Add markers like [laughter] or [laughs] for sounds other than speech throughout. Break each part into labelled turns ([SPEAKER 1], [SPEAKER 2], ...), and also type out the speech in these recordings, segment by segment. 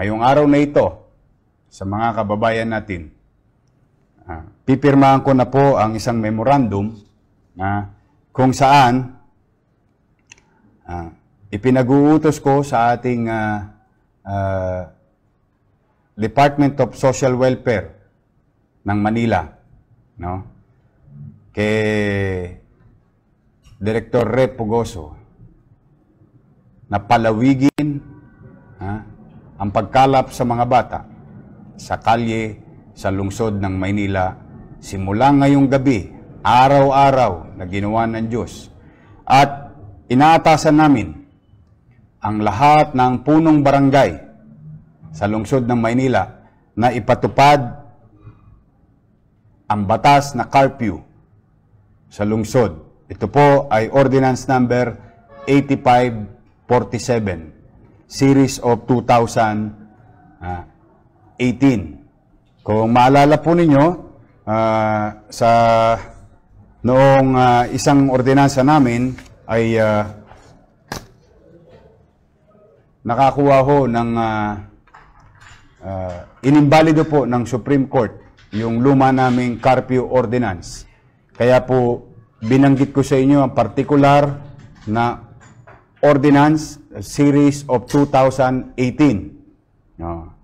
[SPEAKER 1] ngayong araw na ito, sa mga kababayan natin, ah, pipirmahan ko na po ang isang memorandum na kung saan ah, ipinag-uutos ko sa ating ah, ah, Department of Social Welfare ng Manila, no? Kay Director Rep Pugoso na palawigin ang pagkalap sa mga bata sa kalye sa lungsod ng Maynila simula ngayong gabi, araw-araw na ginawa ng Diyos. At inaatasan namin ang lahat ng punong barangay sa lungsod ng Maynila na ipatupad ang batas na curfew sa lungsod. Ito po ay Ordinance Number 8547, Series of 2018. Kung maalala po ninyo, ah, sa noong ah, isang ordinansa namin ay ah, nakakuha ho ng uh, inimbalido po ng Supreme Court yung luma naming curfew ordinance. Kaya po binanggit ko sa inyo ang particular na ordinance uh, series of 2018. No.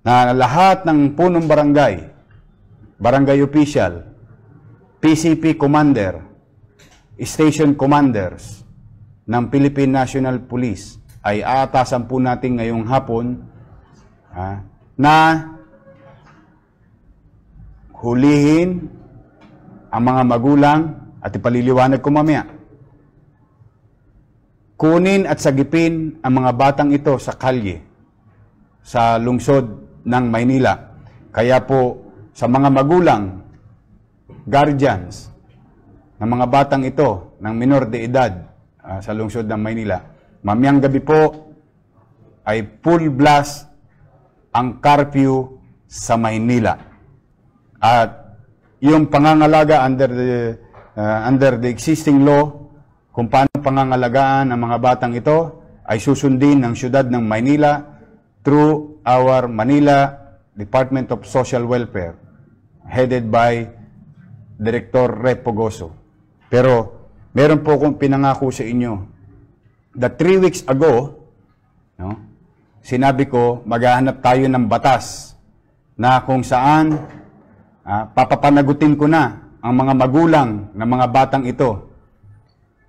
[SPEAKER 1] Na lahat ng punong barangay, barangay official, PCP commander, station commanders ng Philippine National Police ay aatasan po natin ngayong hapon ha, na hulihin ang mga magulang at ipaliliwanag ko mamaya. Kunin at sagipin ang mga batang ito sa kalye sa lungsod ng Maynila. Kaya po sa mga magulang, guardians ng mga batang ito ng minor de edad ah, sa lungsod ng Maynila, Mamayang gabi po ay full blast ang curfew sa Maynila. At yung pangangalaga under the uh, under the existing law kung paano pangangalagaan ang mga batang ito ay susundin ng siyudad ng Maynila through our Manila Department of Social Welfare headed by Director Rep Pogoso. Pero meron po akong pinangako sa inyo that three weeks ago, no, sinabi ko, maghahanap tayo ng batas na kung saan ah, papapanagutin ko na ang mga magulang ng mga batang ito.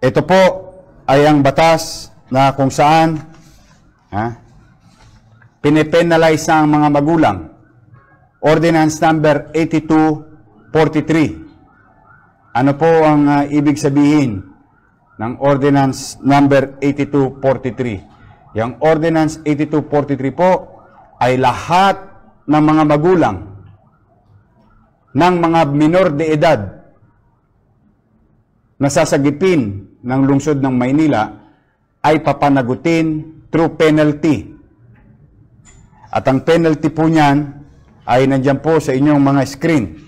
[SPEAKER 1] Ito po ay ang batas na kung saan ha, pinipenalize ang mga magulang. Ordinance number 8243. Ano po ang ah, ibig sabihin ng Ordinance number 8243. Yang Ordinance 8243 po ay lahat ng mga magulang ng mga minor de edad na sasagipin ng lungsod ng Maynila ay papanagutin through penalty. At ang penalty po niyan ay nandyan po sa inyong mga screen.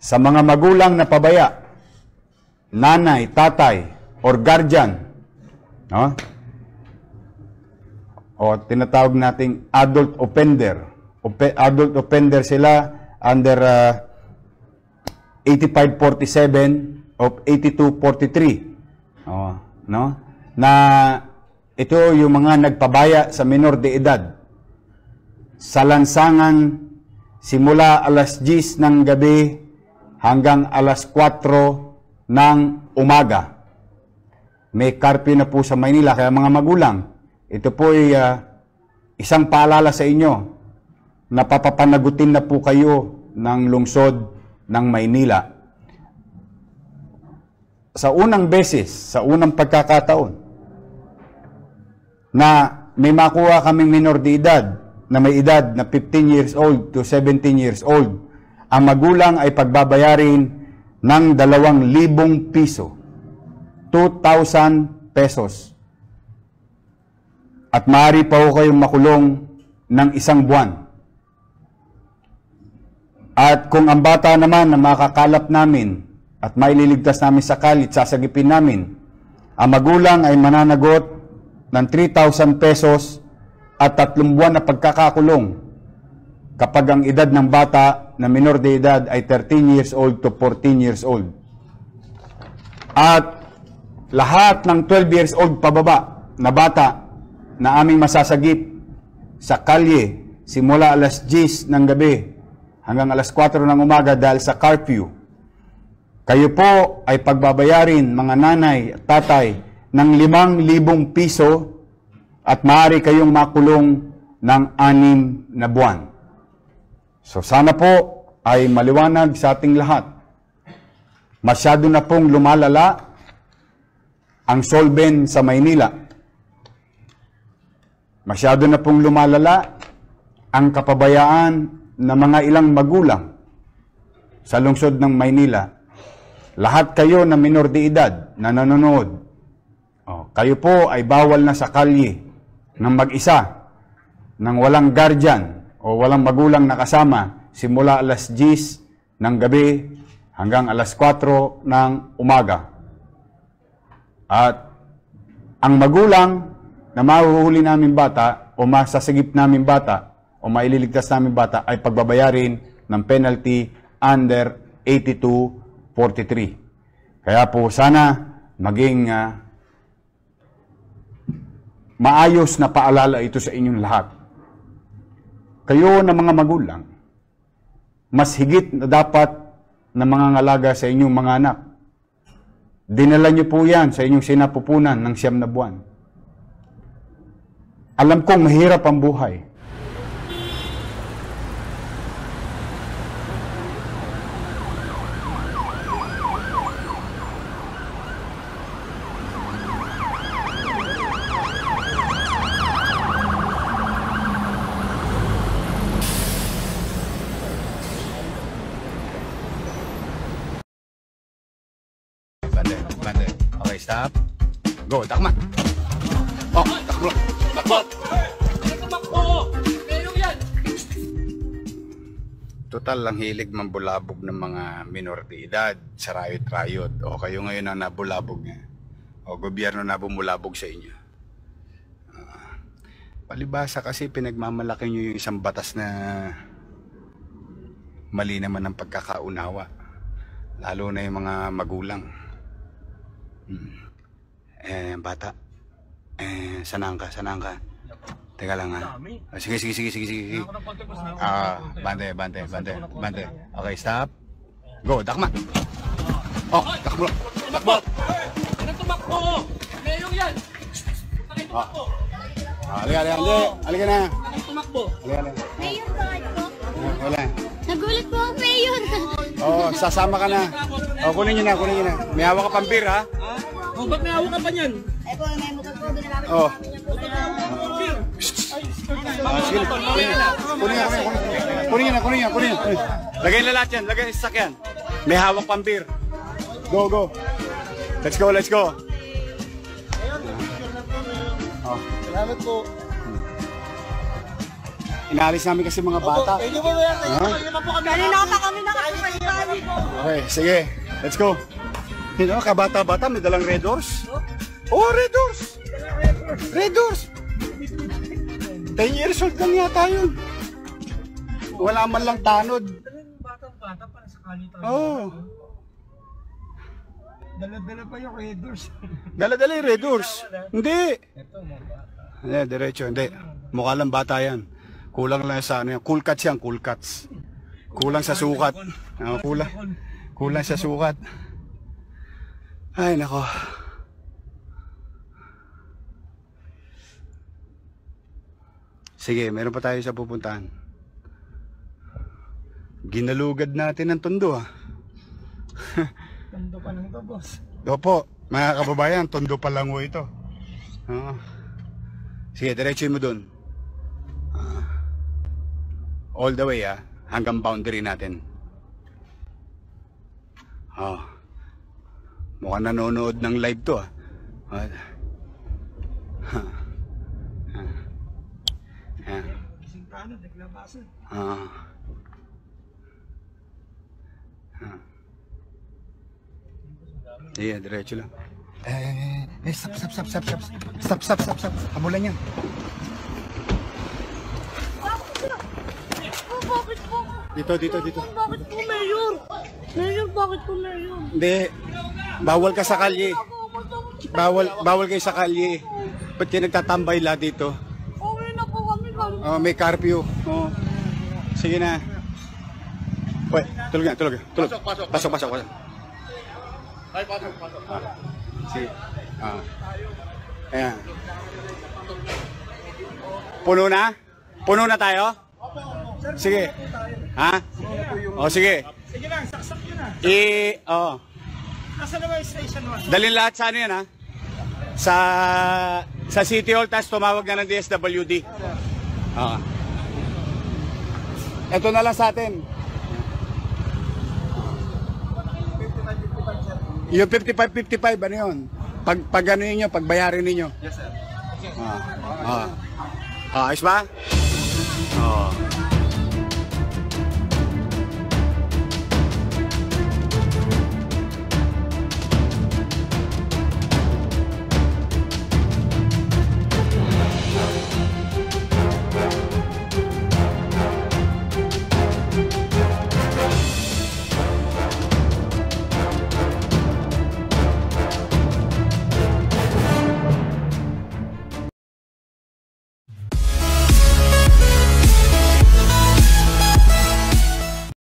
[SPEAKER 1] Sa mga magulang na pabaya, nanay, tatay, or guardian, no? O tinatawag nating adult offender. Ope- adult offender sila under uh, 8547 of 8243. Oh, no? Na ito yung mga nagpabaya sa minor de edad. Sa lansangan simula alas 10 ng gabi hanggang alas 4 ng umaga. May curfew na po sa Maynila, kaya mga magulang, ito po ay ah, isang paalala sa inyo na papapanagutin na po kayo ng lungsod ng Maynila. Sa unang beses, sa unang pagkakataon, na may makuha kaming minor de edad na may edad na 15 years old to 17 years old, ang magulang ay pagbabayarin ng 2,000 piso. 2,000 pesos. At maaari pa ho kayong makulong ng isang buwan. At kung ang bata naman na makakalap namin at maililigtas namin sa kalit, sasagipin namin, ang magulang ay mananagot ng 3,000 pesos at tatlong buwan na pagkakakulong kapag ang edad ng bata na minor de edad ay 13 years old to 14 years old. At lahat ng 12 years old pababa na bata na aming masasagip sa kalye simula alas 10 ng gabi hanggang alas 4 ng umaga dahil sa curfew. Kayo po ay pagbabayarin mga nanay at tatay ng 5,000 piso at maaari kayong makulong ng anim na buwan. So sana po ay maliwanag sa ating lahat. Masyado na pong lumalala ang solben sa Maynila. Masyado na pong lumalala ang kapabayaan ng mga ilang magulang sa lungsod ng Maynila. Lahat kayo na minor de edad na nanonood, oh, kayo po ay bawal na sa kalye ng mag-isa, ng walang guardian o walang magulang na kasama simula alas 10 ng gabi hanggang alas 4 ng umaga. At ang magulang na mahuhuli namin bata o masasagip namin bata o maililigtas namin bata ay pagbabayarin ng penalty under 8243. Kaya po sana maging ah, maayos na paalala ito sa inyong lahat. Kayo na mga magulang, mas higit na dapat na mga ngalaga sa inyong mga anak. Dinala niyo po yan sa inyong sinapupunan ng siyam na buwan. Alam kong mahirap ang buhay. Stop. Go, takma. Oh, takbo. Takbo. Total lang hilig mambulabog ng mga minor de edad sa rayot-rayot. O kayo ngayon ang nabulabog niya. O gobyerno na bumulabog sa inyo. Ah, palibasa kasi pinagmamalaki nyo yung isang batas na mali naman ang pagkakaunawa. Lalo na yung mga magulang. Eh, bata. Eh, sanang ka, sanang ka. Teka lang ha. Ah, sige, sige, sige, sige, sige. Ah, bante, bante, bante, bante. Okay, stop. Go, takma. Oh, takbo. Takbo.
[SPEAKER 2] Anong tumakbo? Mayroong yan! Bakit tumakbo?
[SPEAKER 1] Ah, halika, halika, halika. Halika na.
[SPEAKER 2] Anong tumakbo?
[SPEAKER 1] Halika, halika.
[SPEAKER 3] Mayor.
[SPEAKER 1] Ah, Wala.
[SPEAKER 3] Nagulat po ako, Mayor.
[SPEAKER 1] Oh, sasama ka na. Oh, kunin niyo na, kunin niyo na. May hawak ka pang beer, ha?
[SPEAKER 2] Oh, ba't may hawak ka pa niyan?
[SPEAKER 3] Ay po, may mukha
[SPEAKER 1] Oh.
[SPEAKER 2] Beer!
[SPEAKER 1] Ah, sige. Kunin niyo na, kunin niyo, kunin na, kunin kunin niyo. Lagay na lahat yan, lagay sa sakyan. May hawak pang beer. Go, go. Let's go, let's go. Oh.
[SPEAKER 2] Salamat po.
[SPEAKER 1] Inalis namin kasi mga bata.
[SPEAKER 2] Yan?
[SPEAKER 1] Ha?
[SPEAKER 2] naman po kami.
[SPEAKER 3] Kanina pa kami po.
[SPEAKER 1] Okay, sige. Let's go. You know, kabata-bata, may dalang Red Doors. Oh, Red Doors! Red Doors! 10 years old lang yata yun. Wala man lang tanod.
[SPEAKER 2] Batang bata para sa kalita.
[SPEAKER 1] Oh.
[SPEAKER 2] Dala-dala pa yung Raiders.
[SPEAKER 1] Dala-dala yung Red Doors. Hindi.
[SPEAKER 2] Ito bata.
[SPEAKER 1] Hindi, diretso. Hindi. Mukha lang bata yan. Kulang lang sa ano yan. Cool cuts yan, cool cuts. Kulang sa sukat. Oh, kulang. Kulang sa sukat. Ay, nako. Sige, meron pa tayo sa pupuntahan. Ginalugad natin ang tondo ah. [laughs]
[SPEAKER 2] Tando pa lang ito, boss.
[SPEAKER 1] Opo, mga kababayan, tondo pa lang ito. Oo. Sige, diretso mo dun. Ah. all the way ah, hanggang boundary natin. Oh. Mukhang nanonood ng live to ah. What? Ha. Ha. Ha.
[SPEAKER 2] Isang prano, naglabasan.
[SPEAKER 1] Ah. ah. ah. Ha. Iya, ah. diretso lang. Eh, eh, stop, stop, stop, stop, stop. Stop, stop, stop, stop. Hamulan yan. Dito, dito, dito.
[SPEAKER 3] Bakit po, Mayor? Mayor, bakit po, Mayor?
[SPEAKER 1] Hindi, Bawal ka sa kalye. Bawal, bawal kayo sa kalye. Ba't kayo nagtatambay la dito?
[SPEAKER 3] Okay na po kami. Galing
[SPEAKER 1] Oh, may curfew. Oh. Sige na. Wait, tulog na, tulog. Tulog. Pasok, pasok. Pasok, pasok, pasok. Ay, pasok, pasok. Ah. Sige. Ah. Ayan. Puno na? Puno na tayo? Sige. Ha? O, sige.
[SPEAKER 2] Sige lang, saksak yun ah.
[SPEAKER 1] I, oh.
[SPEAKER 2] Nasaan naman station 1?
[SPEAKER 1] Dalhin lahat sa ano yan, ha? Sa, sa City Hall, tapos tumawag na ng DSWD. Oo. Ito na lang sa atin. Yung 55-55, ano yun? Pag, pag ano yun pag bayarin ninyo. Yes, sir. Ah, ah. Ah, ayos ba? Oo.